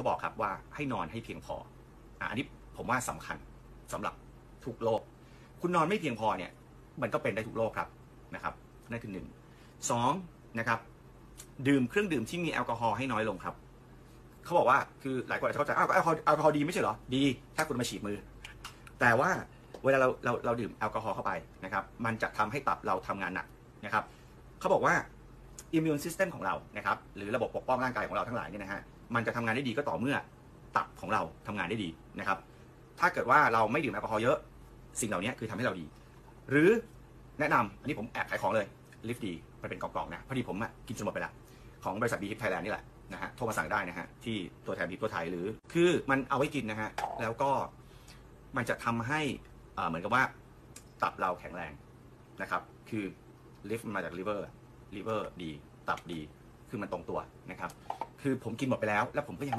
เขาบอกครับว่าให้นอนให้เพียงพออะอันนี้ผมว่าสำคัญสำหรับทุกโรคคุณนอนไม่เพียงพอเนี่ย มันก็เป็นได้ทุกโรคครับนะครับนั่นคือหนึ่งสองนะครับ ดื่มเครื่องดื่มที่มีแอลกอฮอล์ให้น้อยลงครับเขาบอกว่าคือหลายคนอาจจะเข้าใจอ้าวแอลกอฮอล์แอลกอฮอล์ดีไม่ใช่เหรอดี ถ้าคุณมาฉีดมือ แต่ว่าเวลาเราเราเราดื่มแอลกอฮอล์เข้าไปนะครับ มันจะทำให้ตับเราทำงานหนักนะครับเขาบอกว่า immune system ของเรานะครับหรือระบบปกป้องร่างกายของเราทั้งหลายเนี่ยนะฮะมันจะทำงานได้ดีก็ต่อเมื่อตับของเราทำงานได้ดีนะครับ ถ้าเกิดว่าเราไม่ดื่มแอลกอฮอล์เยอะ สิ่งเหล่านี้คือทำให้เราดี หรือแนะนำอันนี้ผมแอบขายของเลยลิฟดีมันเป็นกล่องๆนะพอดีผมอะกินจนหมดไปละของบริษัทบีฮิปไทยแลนด์นี่แหละนะฮะโทรมาสั่งได้นะฮะที่ตัวแทนบีตัวไทยหรือ คือมันเอาไว้กินนะฮะแล้วก็มันจะทำให้เอ่อเหมือนกับว่าตับเราแข็งแรงนะครับ คือ Liv มาจาก liver liver ดี ตับดี คือมันตรงตัวนะครับ คือผมกินหมดไปแล้ว แล้วผมก็ยังไม่